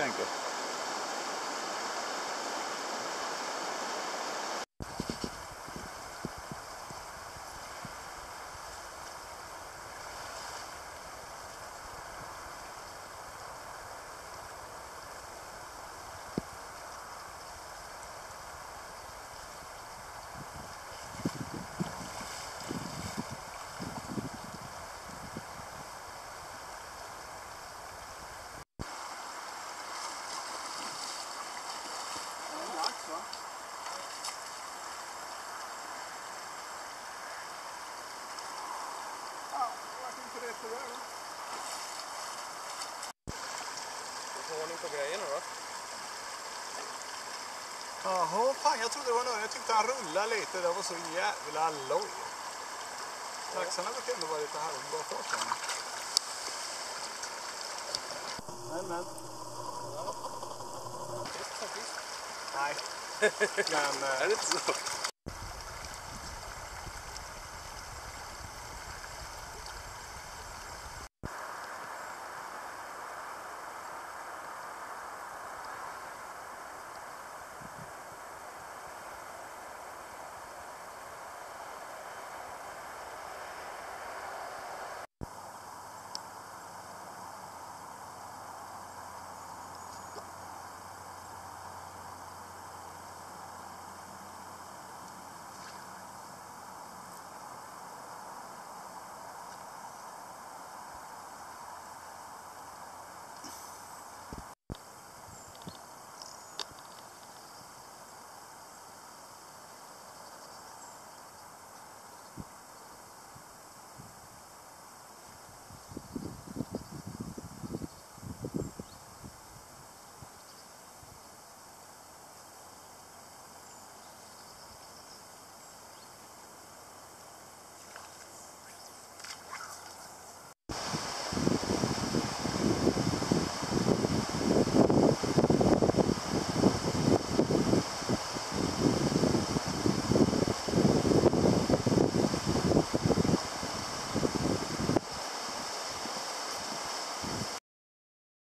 Thank you. Få ordning på grejerna då. Jaha, fan jag trodde det var någon. Jag tyckte han rullade lite. Det var så jävla loj. Laxarna brukar ändå vara lite halvbra fart. Men, men. Fisk. Nej. Men... eh, Är det inte så?